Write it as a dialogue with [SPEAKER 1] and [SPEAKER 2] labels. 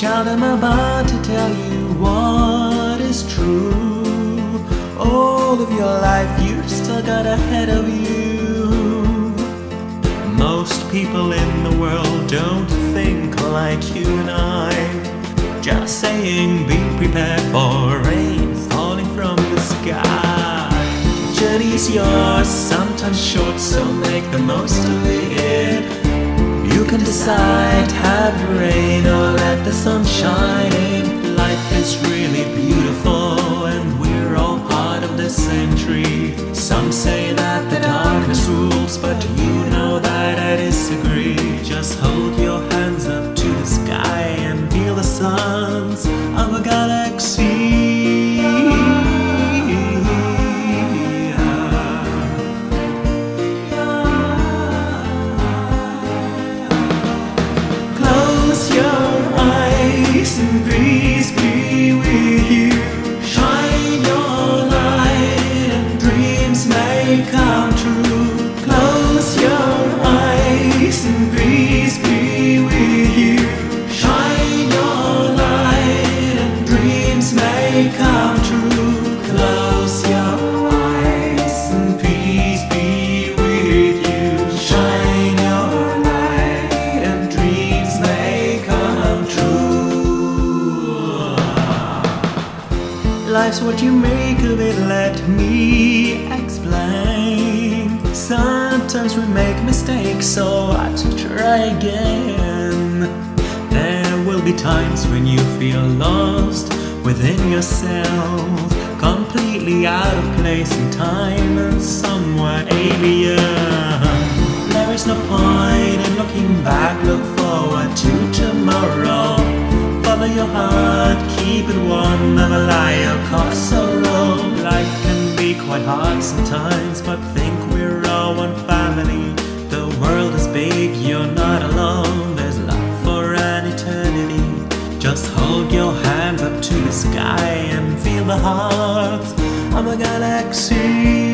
[SPEAKER 1] Child, I'm about to tell you what is true. All of your life you've still got ahead of you. Most people in the world don't think like you and I. Just saying, be prepared for rain falling from the sky. Journey's yours, sometimes short, so make the most of it. Can decide, have rain or let the sun shine in. Life is really beautiful, and we're all part of the same tree. Some say that the darkness rules, but you know that I disagree. Just hold your Life's what you make of it, let me explain. Sometimes we make mistakes, so I try again. There will be times when you feel lost within yourself, completely out of place in time and somewhere alien. There is no point in looking back, look forward to tomorrow. Follow your heart, keep it warm, never lie or cause sorrow. Life can be quite hard sometimes, but think we're all one family. The world is big, you're not alone. There's love for an eternity. Just hold your hands up to the sky and feel the heart of a galaxy.